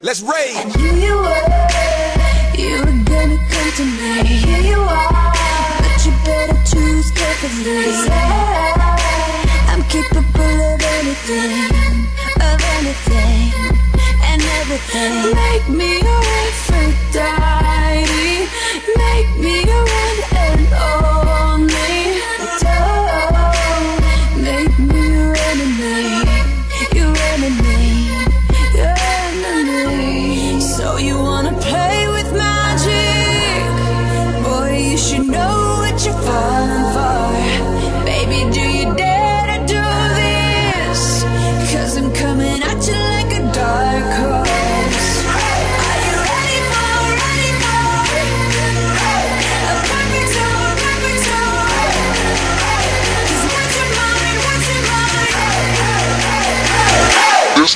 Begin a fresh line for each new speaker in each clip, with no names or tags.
Let's rage.
And here you were, you were gonna come to me. And here you are, but you better choose carefully. I'm capable of anything.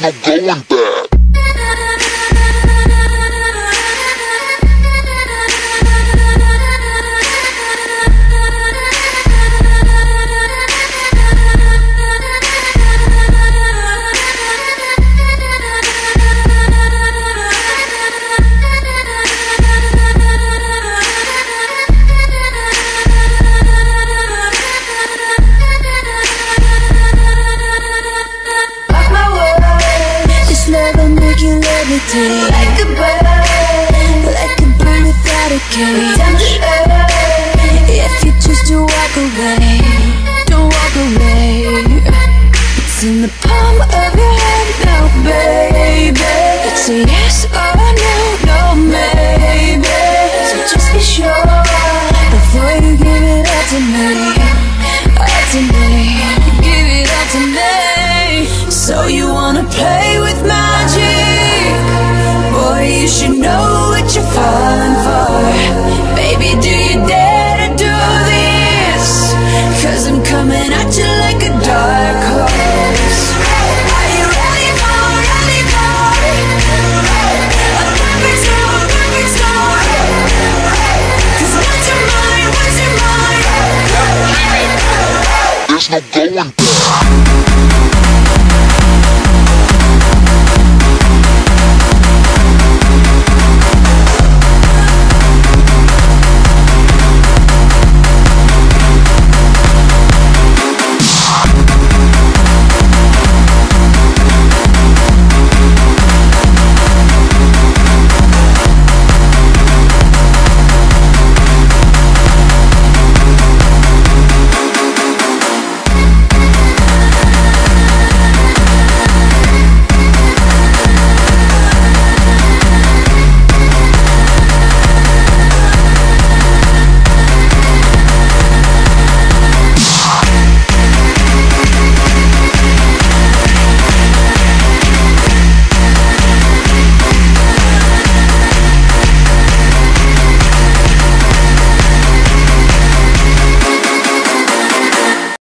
There's no going back.
empty Like a bird Like a bird without a cage Down to earth If you choose to walk away Don't walk away It's in the palm of your hand now, baby It's a yes or
there's no going back.